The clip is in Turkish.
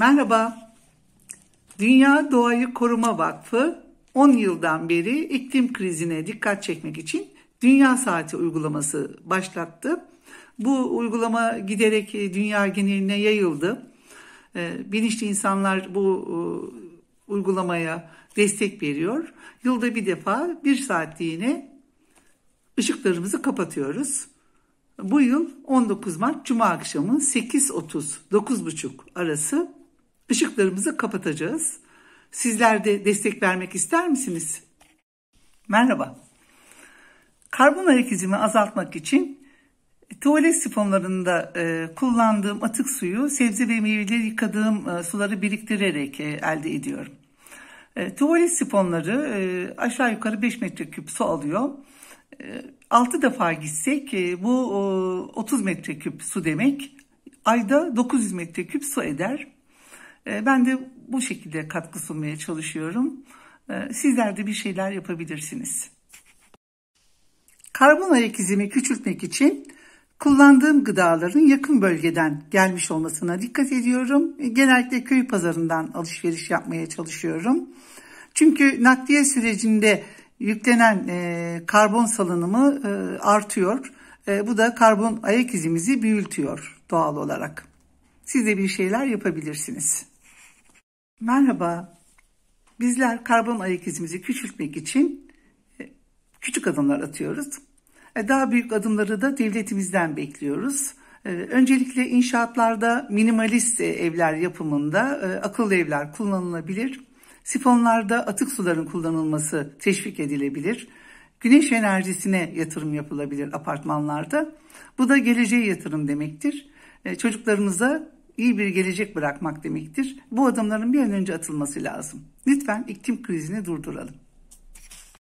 Merhaba. Dünya Doğayı Koruma Vakfı 10 yıldan beri iklim krizine dikkat çekmek için Dünya Saati uygulaması başlattı. Bu uygulama giderek dünya geneline yayıldı. Ee, bilinçli insanlar bu e, uygulamaya destek veriyor. Yılda bir defa bir saatliğine ışıklarımızı kapatıyoruz. Bu yıl 19 Mart Cuma akşamı 8.30-9.30 arası ışıklarımızı kapatacağız. Sizler de destek vermek ister misiniz? Merhaba. Karbon ayak izimi azaltmak için tuvalet sifonlarında e, kullandığım atık suyu sebze ve meyveleri yıkadığım e, suları biriktirerek e, elde ediyorum. E, tuvalet sifonları e, aşağı yukarı 5 metreküp su alıyor. 6 defa gitsek e, bu 30 metreküp su demek. Ayda 900 metreküp su eder. E, ben de bu şekilde katkı sunmaya çalışıyorum. E, sizler de bir şeyler yapabilirsiniz. Karbon ayak izimi küçültmek için kullandığım gıdaların yakın bölgeden gelmiş olmasına dikkat ediyorum. Genellikle köy pazarından alışveriş yapmaya çalışıyorum. Çünkü nakliye sürecinde yüklenen e, karbon salınımı e, artıyor. E, bu da karbon ayak izimizi büyütüyor doğal olarak. Siz de bir şeyler yapabilirsiniz. Merhaba. Bizler karbon ayak izimizi küçültmek için e, küçük adımlar atıyoruz. E, daha büyük adımları da devletimizden bekliyoruz. E, öncelikle inşaatlarda minimalist evler yapımında akıllı evler kullanılabilir. Sifonlarda atık suların kullanılması teşvik edilebilir. Güneş enerjisine yatırım yapılabilir apartmanlarda. Bu da geleceğe yatırım demektir. Çocuklarımıza iyi bir gelecek bırakmak demektir. Bu adımların bir an önce atılması lazım. Lütfen iklim krizini durduralım.